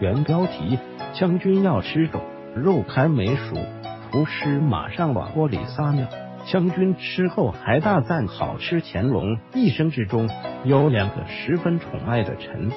原标题：将军要吃肉，肉还没熟，厨师马上往锅里撒尿。将军吃后还大赞好吃。乾隆一生之中有两个十分宠爱的臣子，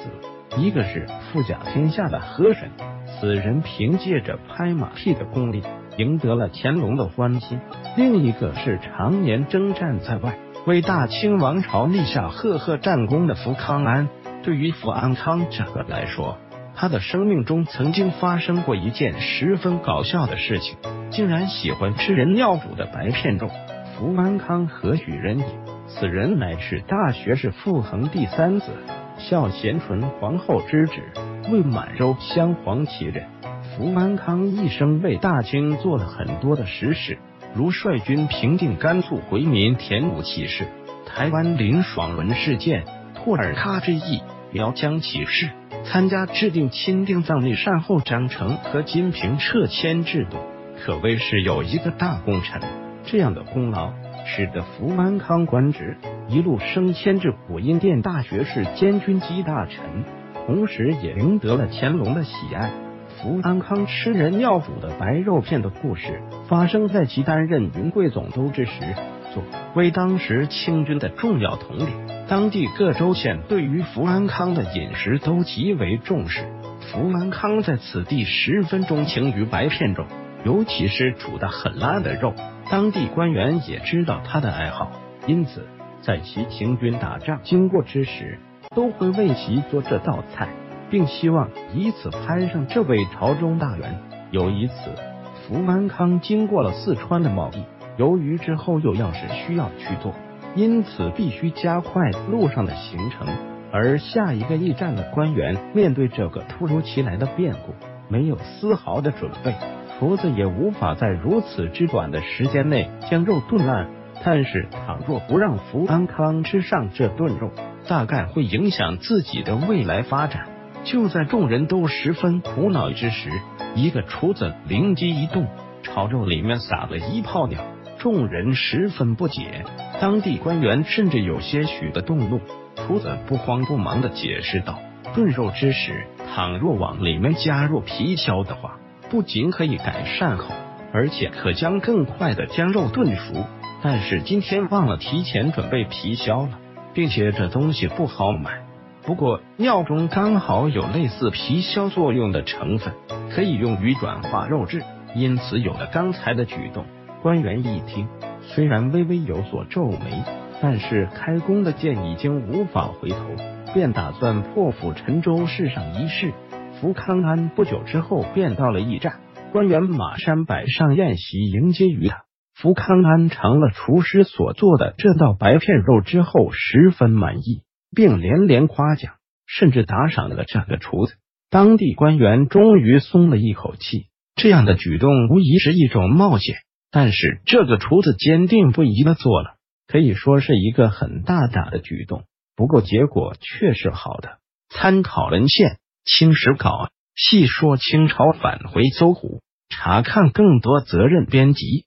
一个是富甲天下的和珅，此人凭借着拍马屁的功力赢得了乾隆的欢心；另一个是常年征战在外，为大清王朝立下赫赫战功的福康安。对于福安康这个来说，他的生命中曾经发生过一件十分搞笑的事情，竟然喜欢吃人尿煮的白片肉。福安康何许人也？此人乃是大学士傅恒第三子，孝贤纯皇后之子，为满洲镶黄旗人。福安康一生为大清做了很多的实事，如率军平定甘肃回民田武起事、台湾林爽文事件、托尔喀之役、苗疆起事。参加制定钦定藏历善后章程和金平撤迁制度，可谓是有一个大功臣。这样的功劳，使得福安康官职一路升迁至武英殿大学士兼军机大臣，同时也赢得了乾隆的喜爱。福安康吃人尿煮的白肉片的故事，发生在其担任云贵总督之时。作为当时清军的重要统领。当地各州县对于福安康的饮食都极为重视，福安康在此地十分钟情于白片肉，尤其是煮的很烂的肉。当地官员也知道他的爱好，因此在其行军打仗经过之时，都会为其做这道菜，并希望以此攀上这位朝中大员。有一次，福安康经过了四川的某地，由于之后又要是需要去做。因此必须加快路上的行程，而下一个驿站的官员面对这个突如其来的变故，没有丝毫的准备，厨子也无法在如此之短的时间内将肉炖烂。但是，倘若不让福安康吃上这顿肉，大概会影响自己的未来发展。就在众人都十分苦恼之时，一个厨子灵机一动，朝肉里面撒了一泡尿。众人十分不解，当地官员甚至有些许的动怒。厨子不慌不忙的解释道：“炖肉之时，倘若往里面加入皮椒的话，不仅可以改善口，而且可将更快的将肉炖熟。但是今天忘了提前准备皮椒了，并且这东西不好买。不过尿中刚好有类似皮消作用的成分，可以用于软化肉质，因此有了刚才的举动。”官员一听，虽然微微有所皱眉，但是开弓的箭已经无法回头，便打算破釜沉舟试上一试。福康安不久之后便到了驿站，官员马山摆上宴席迎接于他。福康安尝了厨师所做的这道白片肉之后，十分满意，并连连夸奖，甚至打赏了这个厨子。当地官员终于松了一口气，这样的举动无疑是一种冒险。但是这个厨子坚定不移的做了，可以说是一个很大胆的举动。不过结果却是好的。参考文献《清史稿》，细说清朝返回搜狐，查看更多责任编辑。